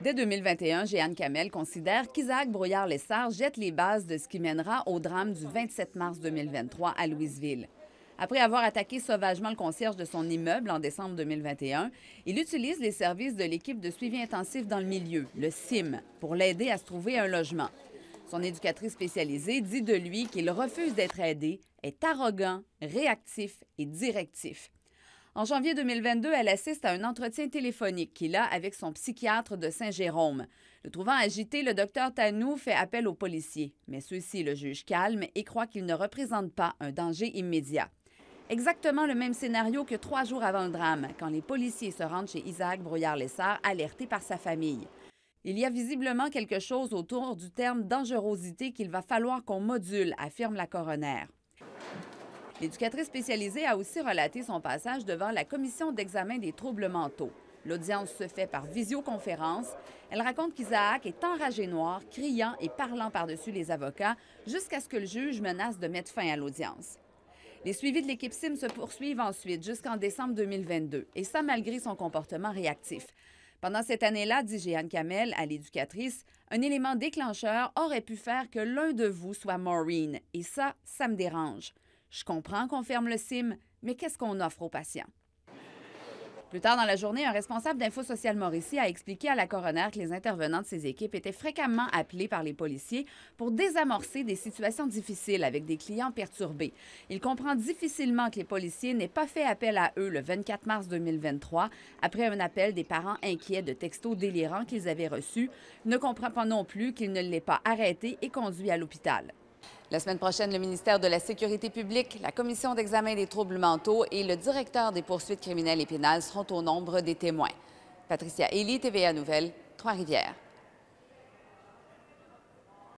Dès 2021, Jeanne Kamel considère qu'Isaac Brouillard-Lessard jette les bases de ce qui mènera au drame du 27 mars 2023 à Louisville. Après avoir attaqué sauvagement le concierge de son immeuble en décembre 2021, il utilise les services de l'équipe de suivi intensif dans le milieu, le CIM, pour l'aider à se trouver un logement. Son éducatrice spécialisée dit de lui qu'il refuse d'être aidé, est arrogant, réactif et directif. En janvier 2022, elle assiste à un entretien téléphonique qu'il a avec son psychiatre de Saint-Jérôme. Le trouvant agité, le docteur Tanou fait appel aux policiers, mais ceux-ci le jugent calme et croient qu'il ne représente pas un danger immédiat. Exactement le même scénario que trois jours avant le drame, quand les policiers se rendent chez Isaac Brouillard-Lessard, alerté par sa famille. Il y a visiblement quelque chose autour du terme dangerosité qu'il va falloir qu'on module, affirme la coroner. L'éducatrice spécialisée a aussi relaté son passage devant la commission d'examen des troubles mentaux. L'audience se fait par visioconférence. Elle raconte qu'Isaac est enragé noir, criant et parlant par-dessus les avocats jusqu'à ce que le juge menace de mettre fin à l'audience. Les suivis de l'équipe SIM se poursuivent ensuite jusqu'en décembre 2022, et ça malgré son comportement réactif. Pendant cette année-là, dit Jeanne Kamel à l'éducatrice, un élément déclencheur aurait pu faire que l'un de vous soit Maureen, et ça, ça me dérange. Je comprends qu'on ferme le CIM, mais qu'est-ce qu'on offre aux patients? Plus tard dans la journée, un responsable d'Info Social Mauricie a expliqué à la coroner que les intervenants de ces équipes étaient fréquemment appelés par les policiers pour désamorcer des situations difficiles avec des clients perturbés. Il comprend difficilement que les policiers n'aient pas fait appel à eux le 24 mars 2023 après un appel des parents inquiets de textos délirants qu'ils avaient reçus. Ne comprend pas non plus qu'il ne l'ait pas arrêté et conduit à l'hôpital. La semaine prochaine, le ministère de la Sécurité publique, la Commission d'examen des troubles mentaux et le directeur des poursuites criminelles et pénales seront au nombre des témoins. Patricia Ely, TVA Nouvelle, Trois-Rivières.